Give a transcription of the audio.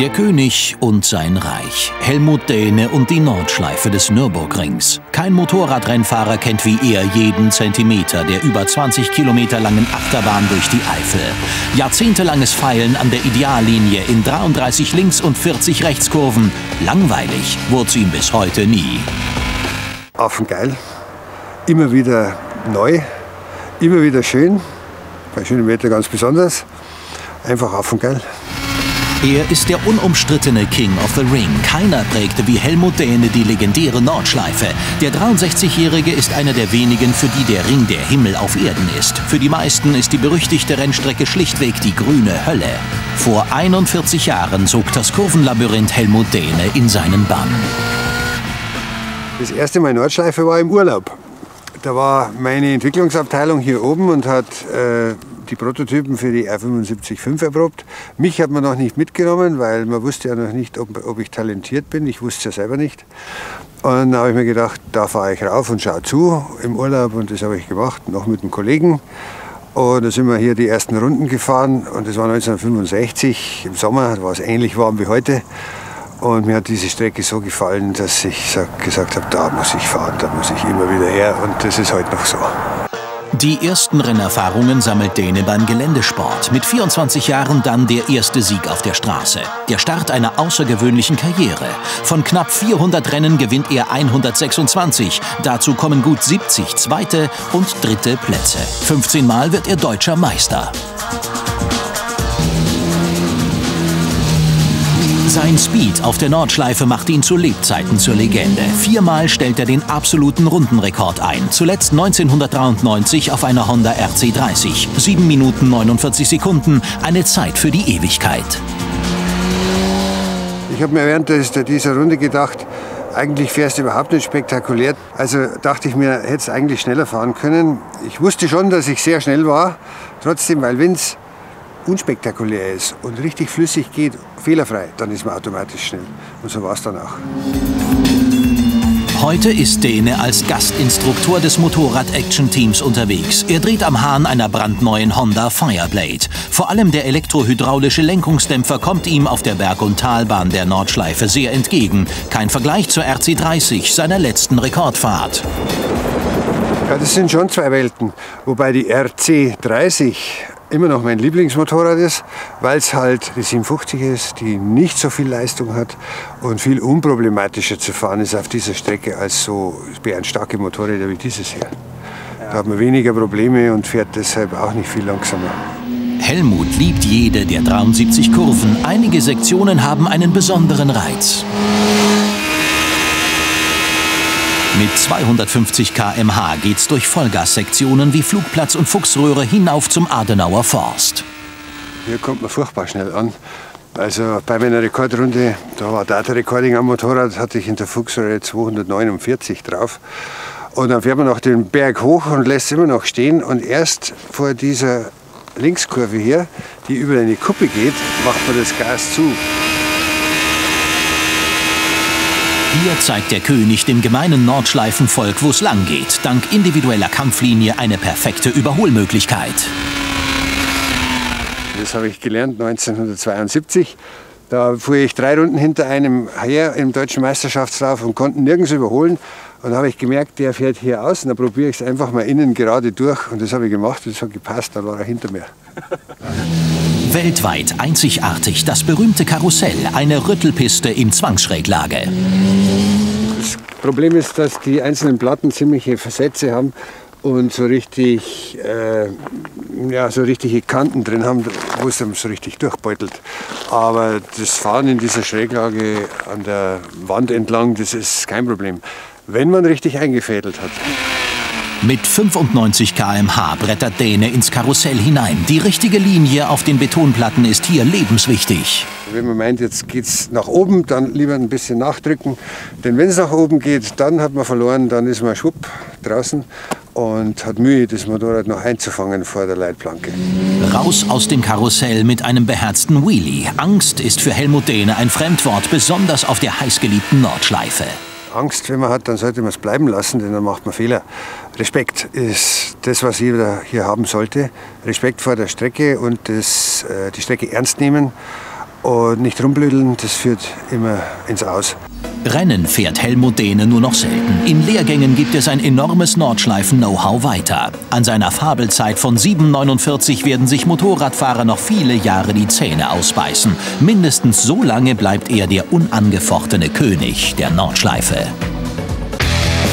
Der König und sein Reich. Helmut Dähne und die Nordschleife des Nürburgrings. Kein Motorradrennfahrer kennt wie er jeden Zentimeter der über 20 Kilometer langen Achterbahn durch die Eifel. Jahrzehntelanges Feilen an der Ideallinie in 33 Links- und 40 Rechtskurven. Langweilig wurde ihm bis heute nie. Affengeil. Immer wieder neu, immer wieder schön. Bei schönem Wetter ganz besonders. Einfach affengeil. Er ist der unumstrittene King of the Ring. Keiner prägte wie Helmut Dähne die legendäre Nordschleife. Der 63-Jährige ist einer der wenigen, für die der Ring der Himmel auf Erden ist. Für die meisten ist die berüchtigte Rennstrecke schlichtweg die grüne Hölle. Vor 41 Jahren sog das Kurvenlabyrinth Helmut Dähne in seinen Bann. Das erste Mal Nordschleife war im Urlaub. Da war meine Entwicklungsabteilung hier oben und hat äh, die Prototypen für die R75 erprobt. Mich hat man noch nicht mitgenommen, weil man wusste ja noch nicht, ob, ob ich talentiert bin. Ich wusste es ja selber nicht. Und da habe ich mir gedacht, da fahre ich rauf und schaue zu im Urlaub und das habe ich gemacht, noch mit einem Kollegen. Und da sind wir hier die ersten Runden gefahren und das war 1965 im Sommer, da war es ähnlich warm wie heute. Und mir hat diese Strecke so gefallen, dass ich gesagt habe, da muss ich fahren, da muss ich immer wieder her und das ist heute noch so. Die ersten Rennerfahrungen sammelt Däne beim Geländesport. Mit 24 Jahren dann der erste Sieg auf der Straße. Der Start einer außergewöhnlichen Karriere. Von knapp 400 Rennen gewinnt er 126. Dazu kommen gut 70 zweite und dritte Plätze. 15 Mal wird er deutscher Meister. Sein Speed auf der Nordschleife macht ihn zu Lebzeiten zur Legende. Viermal stellt er den absoluten Rundenrekord ein. Zuletzt 1993 auf einer Honda RC30. 7 Minuten 49 Sekunden, eine Zeit für die Ewigkeit. Ich habe mir während dieser Runde gedacht, eigentlich fährst du überhaupt nicht spektakulär. Also dachte ich mir, hätte es eigentlich schneller fahren können. Ich wusste schon, dass ich sehr schnell war. Trotzdem, weil Vince unspektakulär ist und richtig flüssig geht, fehlerfrei, dann ist man automatisch schnell. Und so war es dann auch. Heute ist Däne als Gastinstruktor des Motorrad-Action-Teams unterwegs. Er dreht am Hahn einer brandneuen Honda Fireblade. Vor allem der elektrohydraulische Lenkungsdämpfer kommt ihm auf der Berg- und Talbahn der Nordschleife sehr entgegen. Kein Vergleich zur RC30, seiner letzten Rekordfahrt. Ja, das sind schon zwei Welten. Wobei die RC30 immer noch mein Lieblingsmotorrad ist, weil es halt die 750 ist, die nicht so viel Leistung hat und viel unproblematischer zu fahren ist auf dieser Strecke als so starke Motorräder wie dieses hier. Da hat man weniger Probleme und fährt deshalb auch nicht viel langsamer. Helmut liebt jede der 73 Kurven. Einige Sektionen haben einen besonderen Reiz. Mit 250 km/h geht's durch Vollgassektionen wie Flugplatz und Fuchsröhre hinauf zum Adenauer Forst. Hier kommt man furchtbar schnell an. Also bei meiner Rekordrunde, da war Data Recording am Motorrad, hatte ich in der Fuchsröhre 249 drauf. Und dann fährt man noch den Berg hoch und lässt immer noch stehen. Und erst vor dieser Linkskurve hier, die über eine Kuppe geht, macht man das Gas zu. Hier zeigt der König dem gemeinen Nordschleifenvolk, wo es lang geht. Dank individueller Kampflinie eine perfekte Überholmöglichkeit. Das habe ich gelernt 1972. Da fuhr ich drei Runden hinter einem her im deutschen Meisterschaftslauf und konnte nirgends überholen. Und da habe ich gemerkt, der fährt hier aus und dann probiere ich es einfach mal innen gerade durch. Und das habe ich gemacht, das hat gepasst, dann war er hinter mir. Weltweit einzigartig das berühmte Karussell, eine Rüttelpiste in Zwangsschräglage. Das Problem ist, dass die einzelnen Platten ziemliche Versätze haben und so richtig, äh, ja, so richtige Kanten drin haben, wo es dann so richtig durchbeutelt. Aber das Fahren in dieser Schräglage an der Wand entlang, das ist kein Problem, wenn man richtig eingefädelt hat. Mit 95 km/h brettert Däne ins Karussell hinein. Die richtige Linie auf den Betonplatten ist hier lebenswichtig. Wenn man meint, jetzt geht es nach oben, dann lieber ein bisschen nachdrücken. Denn wenn es nach oben geht, dann hat man verloren, dann ist man schwupp draußen und hat Mühe, das Motorrad noch einzufangen vor der Leitplanke. Raus aus dem Karussell mit einem beherzten Wheelie. Angst ist für Helmut Dehne ein Fremdwort, besonders auf der heißgeliebten Nordschleife. Angst, wenn man hat, dann sollte man es bleiben lassen, denn dann macht man Fehler. Respekt ist das, was jeder hier haben sollte. Respekt vor der Strecke und das, äh, die Strecke ernst nehmen und nicht rumblödeln, das führt immer ins Aus. Rennen fährt Helmut Dehne nur noch selten. In Lehrgängen gibt es ein enormes Nordschleifen-Know-how weiter. An seiner Fabelzeit von 7,49 werden sich Motorradfahrer noch viele Jahre die Zähne ausbeißen. Mindestens so lange bleibt er der unangefochtene König der Nordschleife.